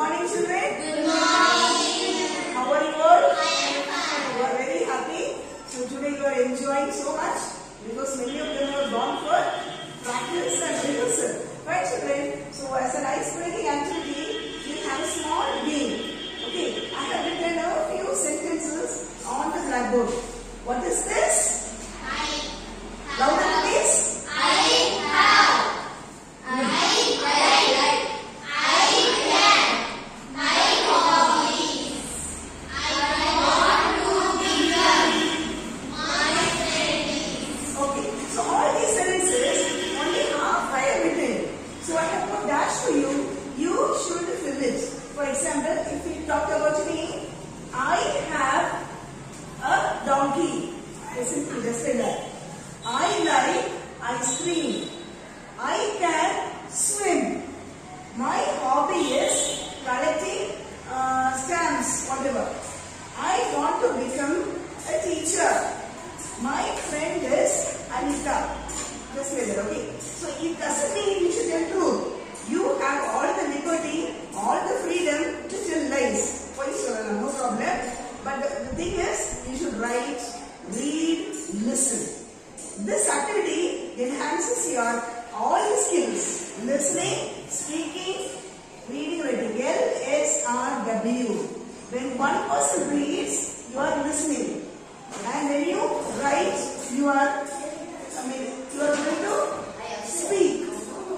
morning, children. Good morning. How are you all? I am fine. You are very happy. So today you are enjoying so much because many of them have gone for practice and rehearsal. Right, children? So as an ice breaking activity, we have a small game. Okay, I have written a few sentences on the blackboard. What is this? Louder, please. Okay, so all these sentences, only half I have written. So I have put dash for you. You should fill it. For example, if we talk about me, I have a donkey. I simply just say that. I like ice cream. I can swim. My hobby is collecting uh, stamps, whatever. I want to become a teacher. My friend is Anita. Just like that, okay? So doesn't you should tell truth. You have all the liberty, all the freedom to tell lies. No problem. But the, the thing is, you should write, read, listen. This activity enhances your all the skills. Listening, speaking, reading, writing. L-S-R-W. When one person reads, you are listening. And when you write, you are, I mean, you are going to speak.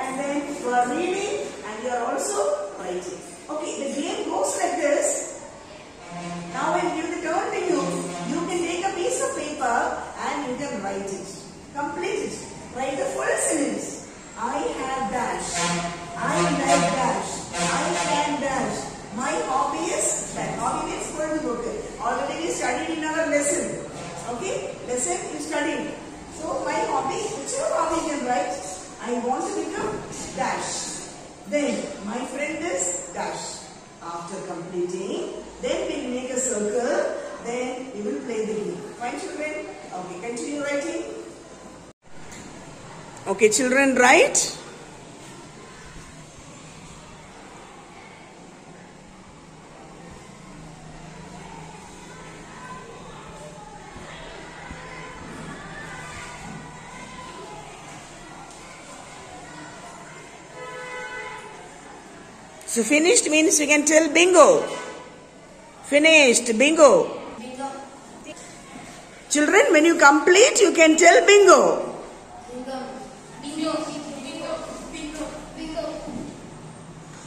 And then you are reading and you are also writing. Okay, the game goes like this. Now I will give the turn to you. You can take a piece of paper and you can write it. Complete it. Write the full sentence. I have dash. I like dash. I can dash. My hobby is that. Hobby means going to book. Already we studied in our lesson. Okay? Lesson you studied. So my hobby, whichever hobby you can write, I want to become dash. Then my friend is dash. After completing, then we make a circle, then we will play the game. Fine children? Okay, continue writing. Okay, children, write. So finished means you can tell bingo. Finished, bingo. Children, when you complete, you can tell bingo.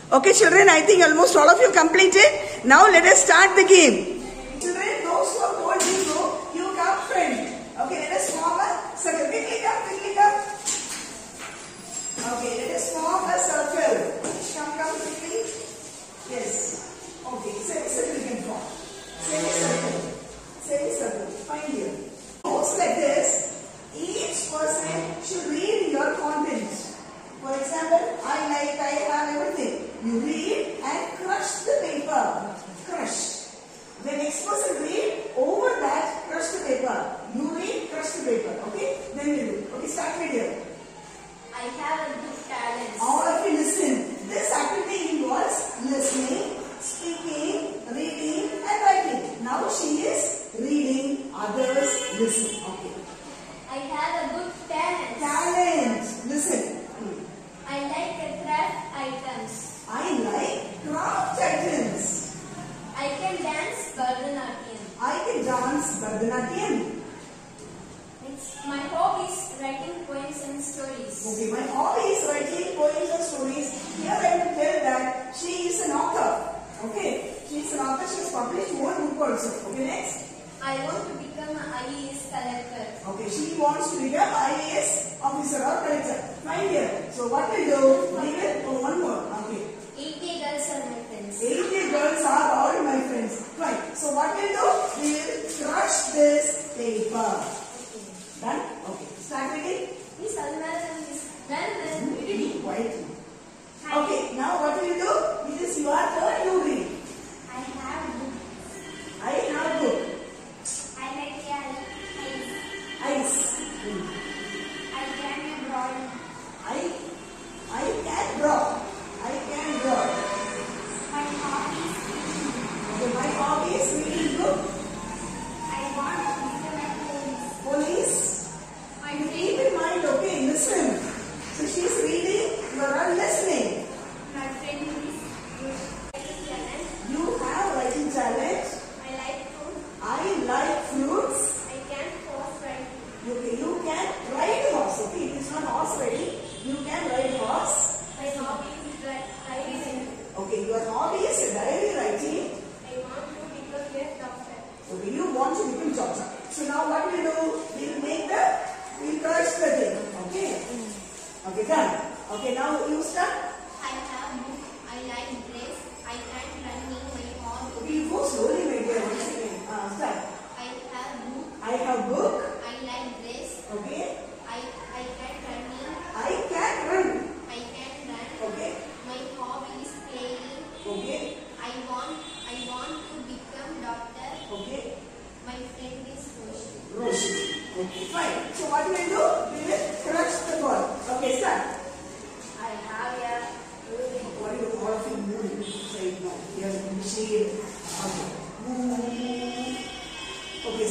Okay, children, I think almost all of you completed. Now let us start the game. Children, those who have told bingo, you come friend. Okay, let us form a circle. Quickly come, quickly come. Okay, let us form a circle. Come, come quickly. Yes. Okay, semicircle you can form. Semicircle. Semicircle. Fine here. Notes like this. Each person should read your content. For example, I like, I have everything. You read and crush the paper. Crush. The next person read over that, crush the paper. You read, crush the paper. Okay? Then we do. Okay, start video. I have a good talent. All of you listen. This activity involves listening, speaking, reading and writing. Now she is reading, others listen. Okay. I have a good talent. Talent. Listen. I like the craft items. I like craft items. I can dance Bharatanatyam. I can dance Bharatanatyam. It's my hobby is writing poems and stories. Okay, my hobby is writing poems and stories. Here I will tell that she is an author. Okay, she is an author. She has published one book also. Okay, next. I want to become an IAS collector. Okay, she wants to become IAS officer or collector. Fine here. So what we do? We will oh, one more. Okay. 80 girls are my friends. 80 girls are all my friends. Fine. So what we do? We will crush this paper. Okay. Done? Okay. Start reading. Miss Almaran is done. Reading quietly. Okay. Now what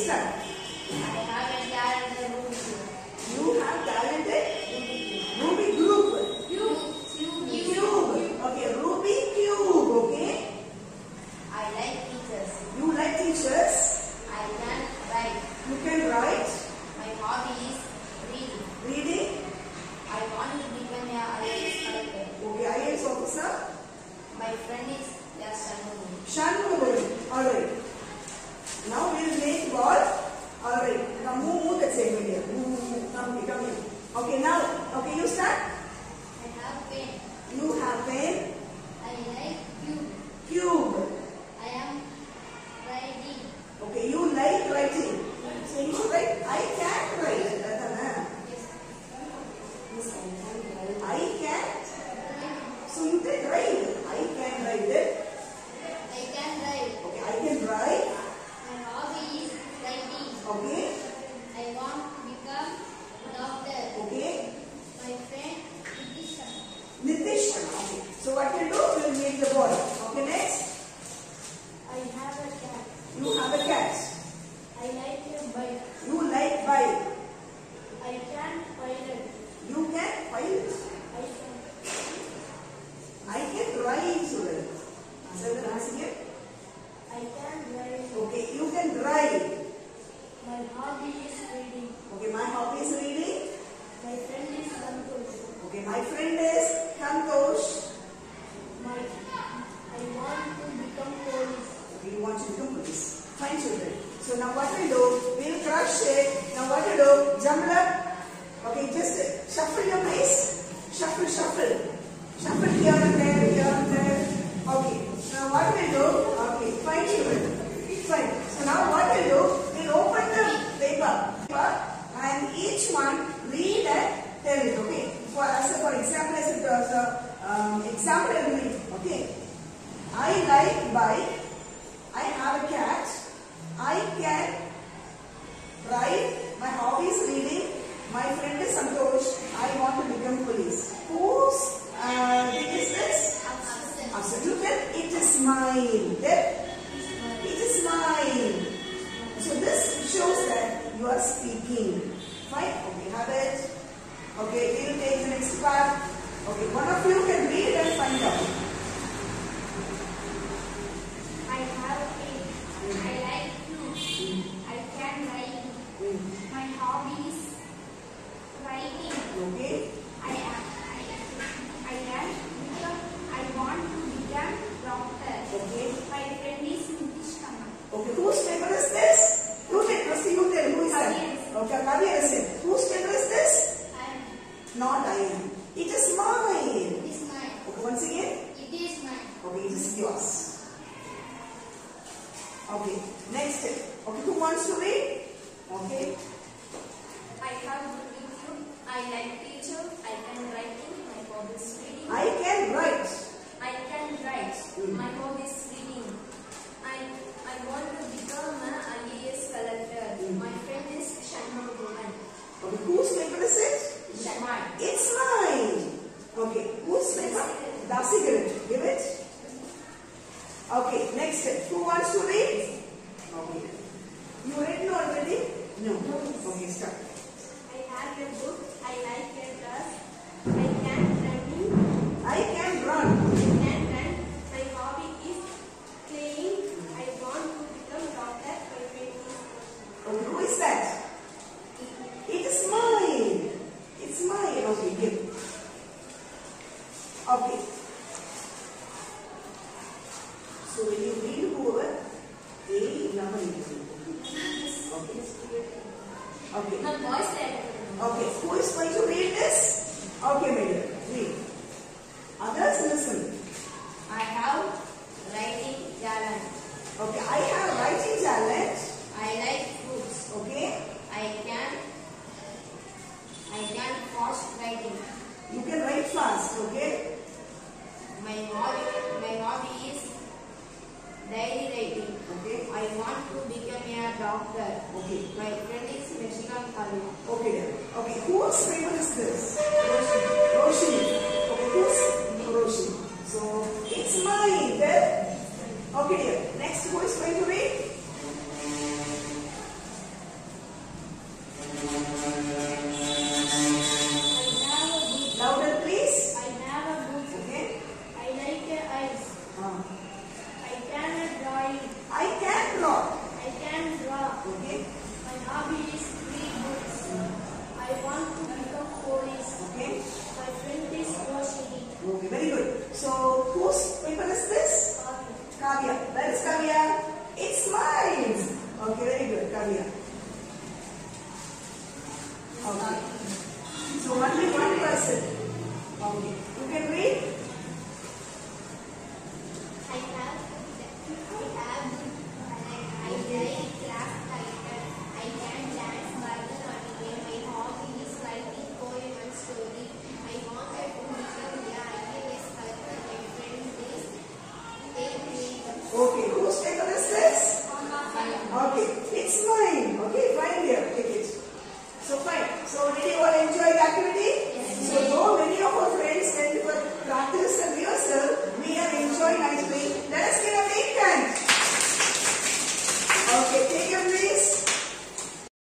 utilizar. my friend is Okay, my dear. Read. Others listen. I have writing talent. Okay, I have writing talent. I like books. Okay. I can. I can fast writing. You can write fast. Okay. My hobby. My hobby is diary writing. Okay. I want to become doctor. Okay. My friend is Mishika Kalia. Okay, dear. Okay, whose paper is this? Roshi. Roshi. Okay, whose? Roshi? So, it's mine, then. Okay, dear. Next, who is going to read?